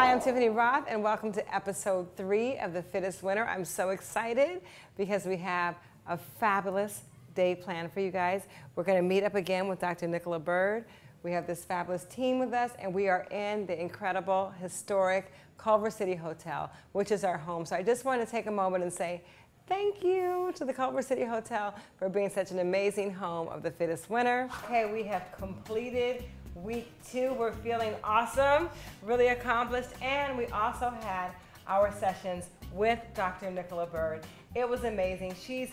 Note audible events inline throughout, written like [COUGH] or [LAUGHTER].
Hi, I'm Tiffany Rothe, and welcome to episode three of The Fittest Winner. I'm so excited because we have a fabulous day planned for you guys. We're going to meet up again with Dr. Nicola Bird. We have this fabulous team with us, and we are in the incredible, historic Culver City Hotel, which is our home. So I just want to take a moment and say thank you to the Culver City Hotel for being such an amazing home of the fittest winner. Okay, we have completed week two. We're feeling awesome, really accomplished, and we also had our sessions with Dr. Nicola Bird. It was amazing. She's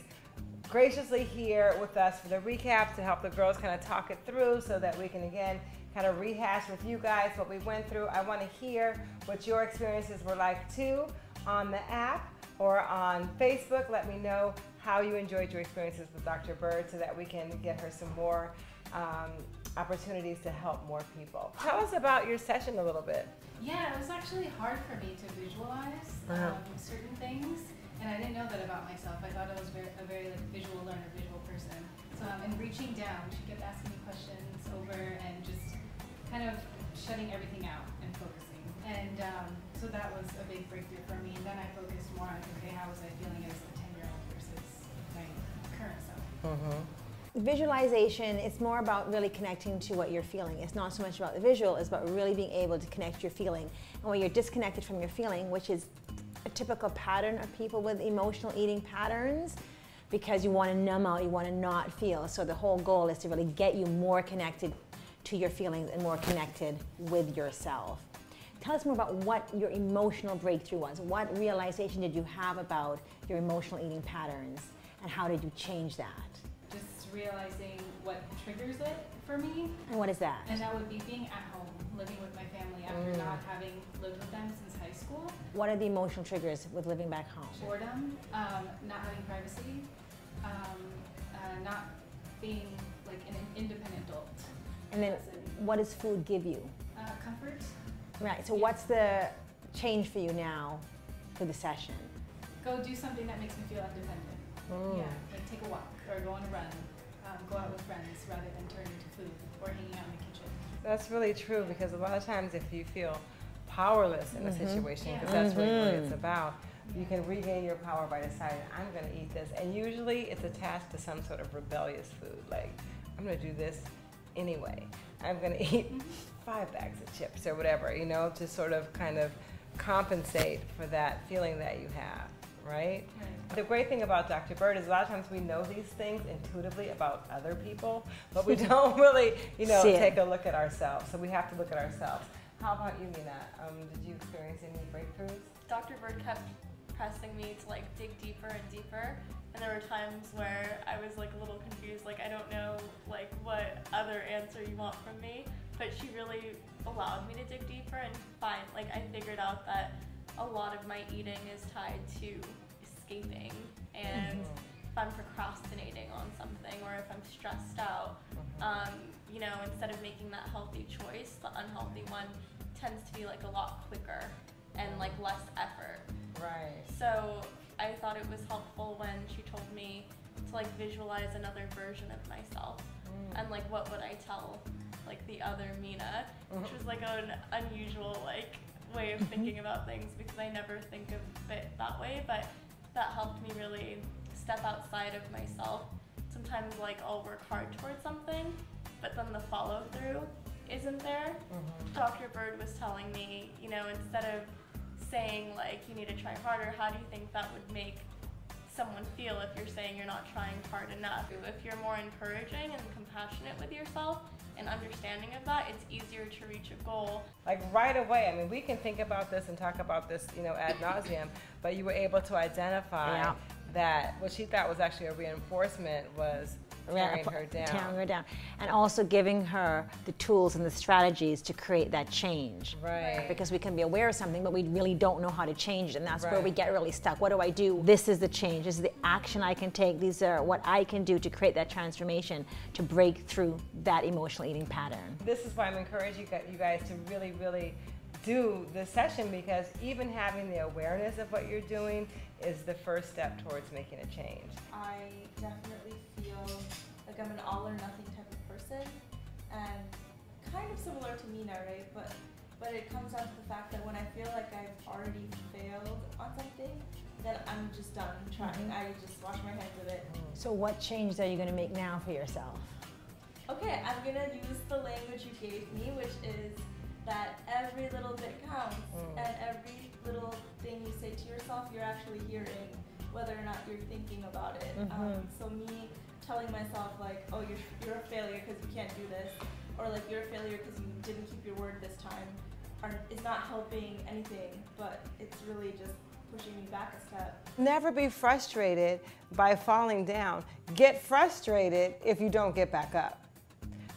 graciously here with us for the recap to help the girls kind of talk it through so that we can again kind of rehash with you guys what we went through. I want to hear what your experiences were like too on the app or on Facebook. Let me know how you enjoyed your experiences with Dr. Bird so that we can get her some more um, opportunities to help more people. Tell us about your session a little bit. Yeah, it was actually hard for me to visualize Uh-huh. um, certain things, and I didn't know that about myself. I thought I was very, a very like visual learner, visual person. So um, in reaching down, she kept asking me questions over and just kind of shutting everything out and focusing. And um, so that was a big breakthrough for me. And then I focused more on okay, how was I feeling as a ten year old versus my current self. Visualization is more about really connecting to what you're feeling. It's not so much about the visual, it's about really being able to connect your feeling. And when you're disconnected from your feeling, which is a typical pattern of people with emotional eating patterns, because you want to numb out, you want to not feel. So the whole goal is to really get you more connected to your feelings and more connected with yourself. Tell us more about what your emotional breakthrough was. What realization did you have about your emotional eating patterns and how did you change that? Realizing what triggers it for me And what is that? And that would be being at home, living with my family after not having lived with them since high school. What are the emotional triggers with living back home? Boredom, um, not having privacy, um, uh, not being like an independent adult. And then what does food give you? Uh, comfort, Right, so what's the change for you now for the session? go do something that makes me feel independent. Mm. Yeah, like take a walk or go on a run, go out with friends rather than turn into food or hanging out in the kitchen. That's really true because a lot of times if you feel powerless in a Mm-hmm. situation, because Yeah. that's really what it's about, you can regain your power by deciding, I'm going to eat this. And usually it's attached to some sort of rebellious food, like, I'm going to do this anyway. I'm going [LAUGHS] to eat Mm-hmm. five bags of chips or whatever, you know, to sort of kind of compensate for that feeling that you have, right? The great thing about Dr. Bird is a lot of times we know these things intuitively about other people, but we [LAUGHS] don't really, you know, take a look at ourselves. So we have to look at ourselves. How about you, Mina? Um, did you experience any breakthroughs? Dr. Bird kept pressing me to like dig deeper and deeper. And there were times where I was like a little confused, like I don't know like what other answer you want from me. But she really allowed me to dig deeper and find like I figured out that a lot of my eating is tied to escaping and mm-hmm. if I'm procrastinating on something or if I'm stressed out, mm-hmm. um, you know, instead of making that healthy choice, the unhealthy one tends to be like a lot quicker and like less effort. Right. So I thought it was helpful when she told me to like visualize another version of myself mm. and like what would I tell like the other Mina, which mm-hmm. was like an unusual like way of mm-hmm. thinking about things because I never think of it that way, but that helped me really step outside of myself. Sometimes like I'll work hard towards something, but then the follow through isn't there. Mm-hmm. Dr. Bird was telling me, you know, instead of saying like you need to try harder, how do you think that would make someone feel if you're saying you're not trying hard enough? If you're more encouraging and compassionate with yourself and understanding of that, it's easier to reach a goal. Like right away. I mean, we can think about this and talk about this, you know, ad [LAUGHS] nauseum, but you were able to identify Yeah. that what she thought was actually a reinforcement was tearing her down. Tearing her down. And also giving her the tools and the strategies to create that change. Right. Because we can be aware of something, but we really don't know how to change it. And that's where we get really stuck. What do I do? This is the change. This is the action I can take. These are what I can do to create that transformation, to break through that emotional eating pattern. This is why I'm encouraging you guys to really, really do the session because even having the awareness of what you're doing is the first step towards making a change. I definitely feel like I'm an all or nothing type of person, and kind of similar to Mina, right? But but it comes down to the fact that when I feel like I've already failed on something, then I'm just done trying. Mm-hmm. I just wash my hands of it. Mm-hmm. So, what change are you going to make now for yourself? Okay, I'm gonna use the language you gave me, which is that every little bit counts, and every little thing you say to yourself, you're actually hearing, whether or not you're thinking about it. Um, so me telling myself like, oh, you're you're a failure because you can't do this, or like you're a failure because you didn't keep your word this time, are, is not helping anything. But it's really just pushing me back a step. Never be frustrated by falling down. Get frustrated if you don't get back up.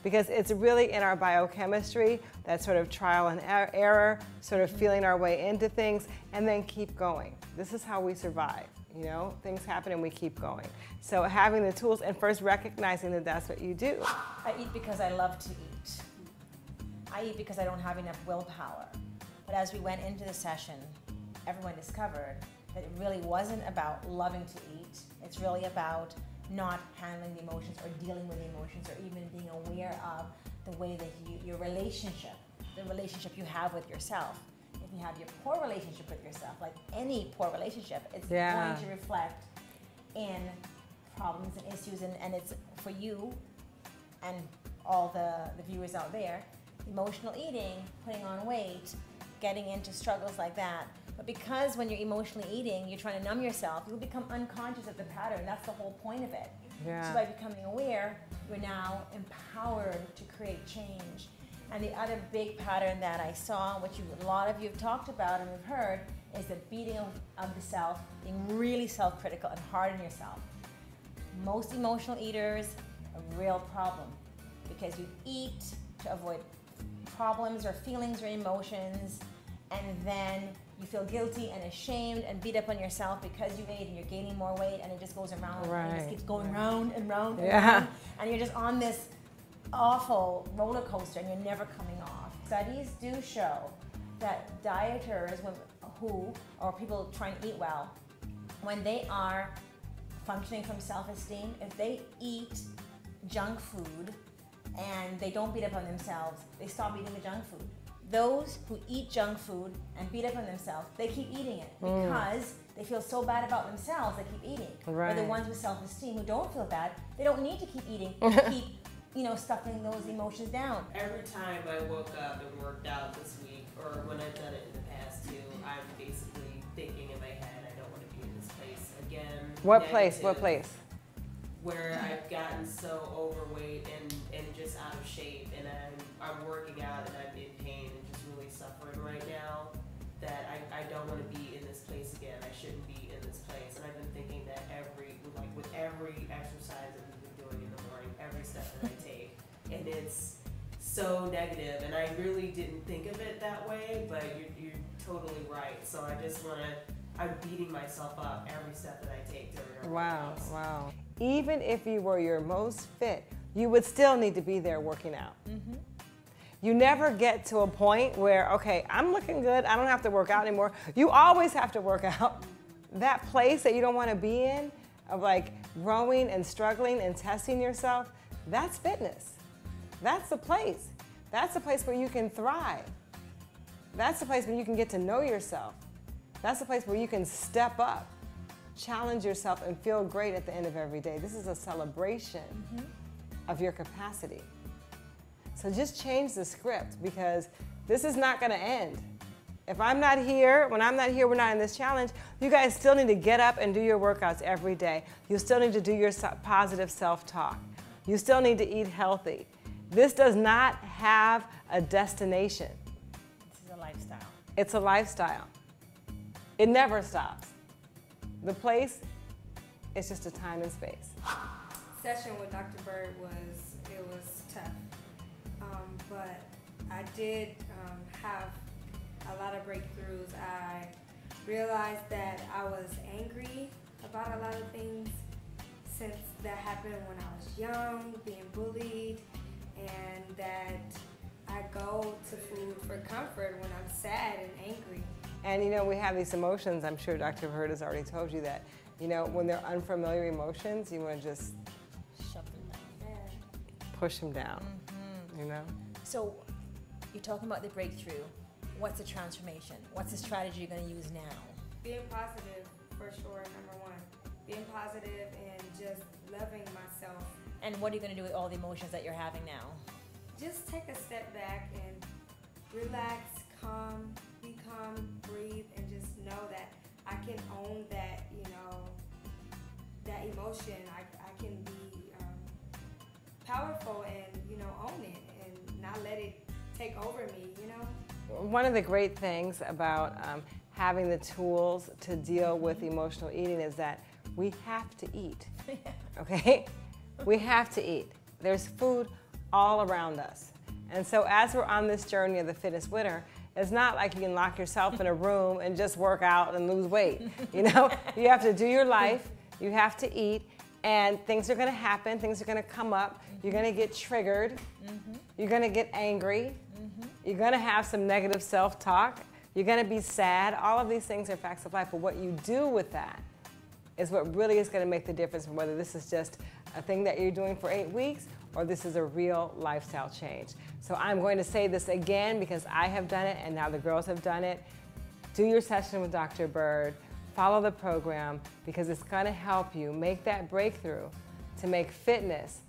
Because it's really in our biochemistry, that sort of trial and er- error, sort of feeling our way into things, and then keep going. This is how we survive. You know, things happen and we keep going. So having the tools and first recognizing that that's what you do. I eat because I love to eat. I eat because I don't have enough willpower. But as we went into the session, everyone discovered that it really wasn't about loving to eat. It's really about not handling the emotions or dealing with the emotions or even being aware of the way that you, your relationship, the relationship you have with yourself. If you have your poor relationship with yourself, like any poor relationship, it's Yeah. going to reflect in problems and issues and, and it's for you and all the, the viewers out there, emotional eating, putting on weight, getting into struggles like that. But because when you're emotionally eating, you're trying to numb yourself, you'll become unconscious of the pattern. That's the whole point of it. Yeah. So by becoming aware, you're now empowered to create change. And the other big pattern that I saw, which you, a lot of you have talked about and we've heard, is the beating of, of the self, being really self-critical and hard on yourself most emotional eaters a real problem because you eat to avoid problems or feelings or emotions and then you feel guilty and ashamed and beat up on yourself because you ate and you're gaining more weight and it just goes around and it Right. just keeps going round and round and Yeah. round and you're just on this awful roller coaster and you're never coming off. Studies do show that dieters who or people trying to eat well, when they are functioning from self-esteem, if they eat junk food and they don't beat up on themselves, they stop eating the junk food. Those who eat junk food and beat up on themselves, they keep eating it mm. because they feel so bad about themselves, they keep eating. But the ones with self-esteem who don't feel bad, they don't need to keep eating [LAUGHS] to keep, you know, stuffing those emotions down. Every time I woke up and worked out this week, or when I've done it in the past too, I'm basically thinking in my head, I don't want to be in this place again. What place? What place? Where I've gotten so overweight and, and just out of shape, and I'm, I'm working out and I'm in pain and just really suffering right now. That I, I don't want to be in this place again. I shouldn't be in this place. And I've been thinking that every, like with every exercise that we've been doing in the morning, every step that I take, and it's so negative. negative, and I really didn't think of it that way, but you're, you're totally right. So I just want to, I'm beating myself up every step that I take during our Wow, workouts. wow. Even if you were your most fit, you would still need to be there working out. Mm-hmm. You never get to a point where, okay, I'm looking good, I don't have to work out anymore. You always have to work [LAUGHS] out. That place that you don't want to be in, of like growing and struggling and testing yourself, that's fitness. That's the place. That's the place where you can thrive. That's the place where you can get to know yourself. That's the place where you can step up, challenge yourself, and feel great at the end of every day. This is a celebration mm-hmm. of your capacity. So just change the script because this is not going to end. If I'm not here, when I'm not here, we're not in this challenge, you guys still need to get up and do your workouts every day. You still need to do your positive self talk. You still need to eat healthy. This does not have a destination, This is a lifestyle. it's a lifestyle. It never stops. The place is just a time and space. session with Dr. Bird was it was tough, but I did um, have a lot of breakthroughs. I realized that I was angry about a lot of things since that happened when I was young, being bullied, and that I go to food for comfort when I'm sad and angry. And you know, we have these emotions. I'm sure Dr. Bird has already told you that. You know, when they're unfamiliar emotions, you want to just Shut them down. And push them down. You know? So, you're talking about the breakthrough. what's the transformation? What's the strategy you're going to use now? Being positive for sure, number one. Being positive and just loving myself. And what are you going to do with all the emotions that you're having now? Just take a step back and relax, calm, be calm, breathe, and just know that I can own that, you know, that emotion. I, I can be um, powerful and, you know, own it not let it take over me, you know? One of the great things about um, having the tools to deal with emotional eating is that we have to eat. [LAUGHS] Okay? We have to eat. There's food all around us. And so, as we're on this journey of the fitness winner, it's not like you can lock yourself in a [LAUGHS] room and just work out and lose weight. [LAUGHS] You know, you have to do your life, you have to eat, and things are gonna happen, things are gonna come up, you're gonna get triggered, you're gonna get angry, mm-hmm. you're gonna have some negative self talk, you're gonna be sad. All of these things are facts of life, but what you do with that is what really is going to make the difference from whether this is just a thing that you're doing for eight weeks or this is a real lifestyle change. So I'm going to say this again because I have done it and now the girls have done it. Do your session with Dr. Bird, follow the program because it's going to help you make that breakthrough to make fitness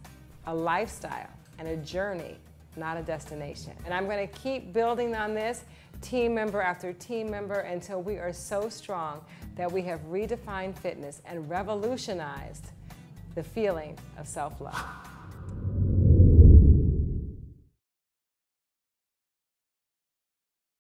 a lifestyle and a journey, not a destination. And I'm going to keep building on this team member after team member until we are so strong that we have redefined fitness and revolutionized the feeling of self love.